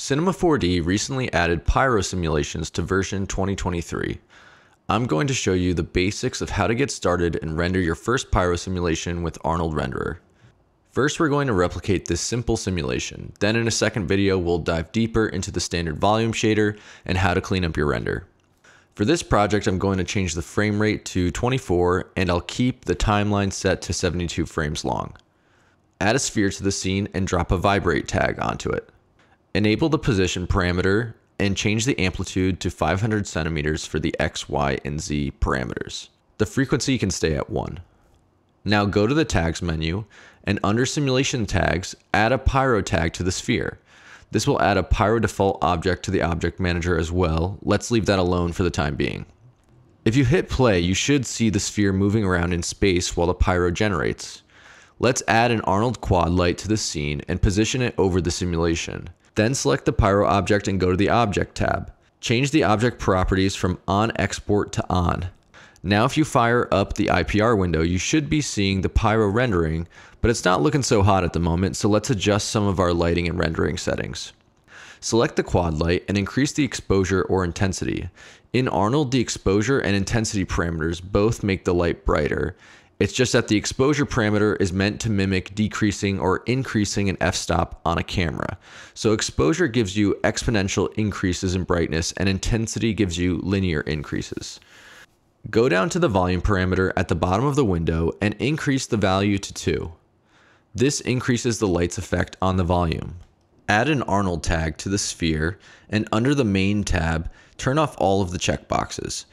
Cinema 4D recently added pyro simulations to version 2023. I'm going to show you the basics of how to get started and render your first pyro simulation with Arnold Renderer. First, we're going to replicate this simple simulation. Then in a second video, we'll dive deeper into the standard volume shader and how to clean up your render. For this project, I'm going to change the frame rate to 24 and I'll keep the timeline set to 72 frames long. Add a sphere to the scene and drop a vibrate tag onto it. Enable the position parameter and change the amplitude to 500 centimeters for the X, Y, and Z parameters. The frequency can stay at 1. Now go to the tags menu and under simulation tags, add a pyro tag to the sphere. This will add a pyro default object to the object manager as well. Let's leave that alone for the time being. If you hit play, you should see the sphere moving around in space while the pyro generates. Let's add an Arnold quad light to the scene and position it over the simulation. Then select the Pyro object and go to the Object tab. Change the object properties from On Export to On. Now if you fire up the IPR window, you should be seeing the Pyro rendering, but it's not looking so hot at the moment, so let's adjust some of our lighting and rendering settings. Select the quad light and increase the exposure or intensity. In Arnold, the exposure and intensity parameters both make the light brighter, it's just that the exposure parameter is meant to mimic decreasing or increasing an f-stop on a camera. So exposure gives you exponential increases in brightness and intensity gives you linear increases. Go down to the volume parameter at the bottom of the window and increase the value to 2. This increases the light's effect on the volume. Add an Arnold tag to the sphere and under the main tab, turn off all of the checkboxes.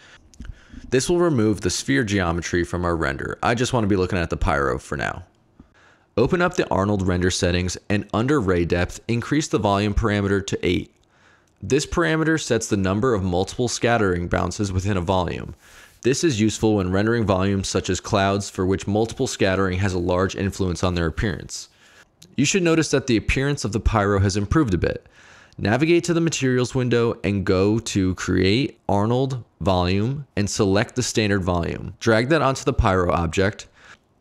This will remove the sphere geometry from our render. I just want to be looking at the pyro for now. Open up the Arnold render settings and under ray depth, increase the volume parameter to 8. This parameter sets the number of multiple scattering bounces within a volume. This is useful when rendering volumes such as clouds for which multiple scattering has a large influence on their appearance. You should notice that the appearance of the pyro has improved a bit. Navigate to the materials window and go to create Arnold volume and select the standard volume. Drag that onto the pyro object.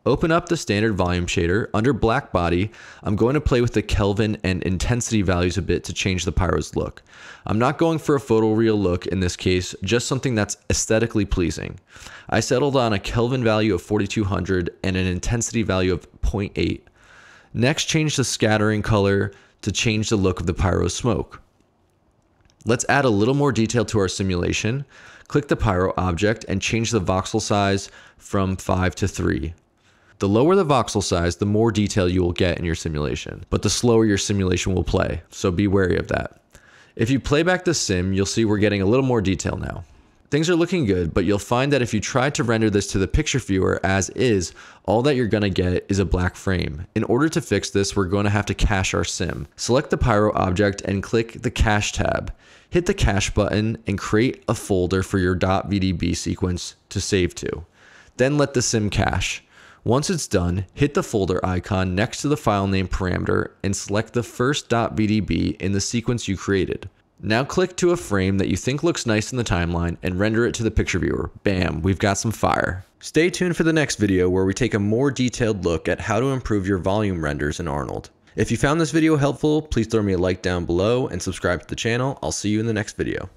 Open up the standard volume shader. Under black body, I'm going to play with the Kelvin and intensity values a bit to change the pyro's look. I'm not going for a photoreal look in this case, just something that's aesthetically pleasing. I settled on a Kelvin value of 4200 and an intensity value of 0.8. Next, change the scattering color to change the look of the pyro smoke. Let's add a little more detail to our simulation. Click the pyro object and change the voxel size from 5 to 3. The lower the voxel size, the more detail you will get in your simulation, but the slower your simulation will play, so be wary of that. If you play back the sim, you'll see we're getting a little more detail now. Things are looking good, but you'll find that if you try to render this to the picture viewer as is, all that you're gonna get is a black frame. In order to fix this, we're going to have to cache our sim. Select the Pyro object and click the Cache tab. Hit the Cache button and create a folder for your .vdb sequence to save to. Then let the sim cache. Once it's done, hit the folder icon next to the file name parameter and select the first .vdb in the sequence you created. Now click to a frame that you think looks nice in the timeline and render it to the picture viewer. Bam, we've got some fire. Stay tuned for the next video where we take a more detailed look at how to improve your volume renders in Arnold. If you found this video helpful, please throw me a like down below and subscribe to the channel. I'll see you in the next video.